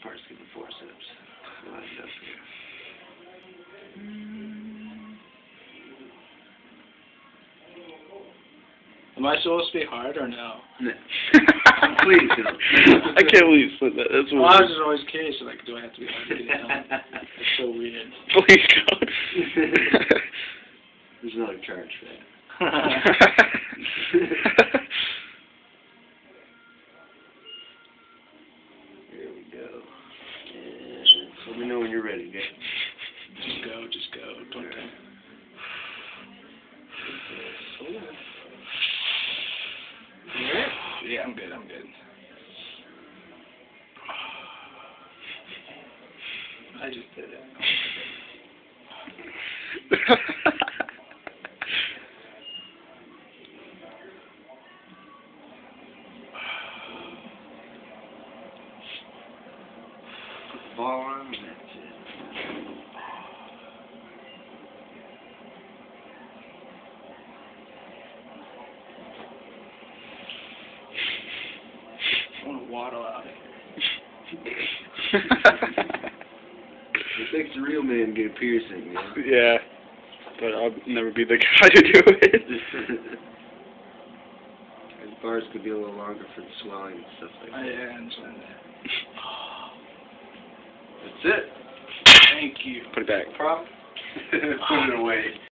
biceps. Lined up here. Am I supposed to be hard or no? Please. I can't believe you said that. That's Well, I was weird. just always curious, like, do I have to be hard to get it done? It's so weird. Please go. There's another charge for that. Go. And let me know when you're ready, Dave. just go, just go. Don't tell Yeah, I'm good, I'm good. I just did it. Put ball on and that's it. Uh, I want to waddle out. It makes the real man get a piercing, man. yeah. But I'll never be the guy to do it. And bars could be a little longer for the swelling and stuff like I that. understand that. That's it. Thank you. Put it back. Prop. Put it away.